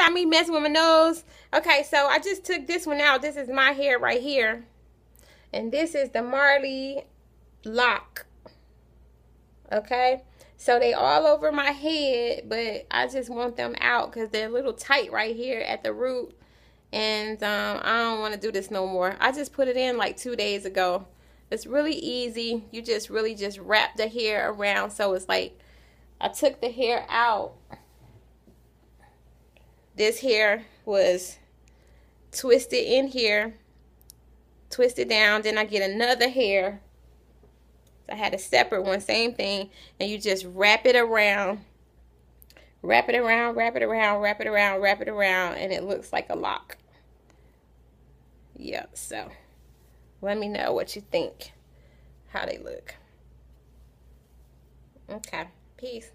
stop me messing with my nose. Okay, so I just took this one out. This is my hair right here. And this is the Marley lock. Okay. So they all over my head, but I just want them out because they're a little tight right here at the root. And um, I don't want to do this no more. I just put it in like two days ago. It's really easy. You just really just wrap the hair around. So it's like I took the hair out. This hair was twisted in here. Twisted down. Then I get another hair I had a separate one, same thing. And you just wrap it around. Wrap it around, wrap it around, wrap it around, wrap it around. And it looks like a lock. Yeah, so let me know what you think. How they look. Okay, peace.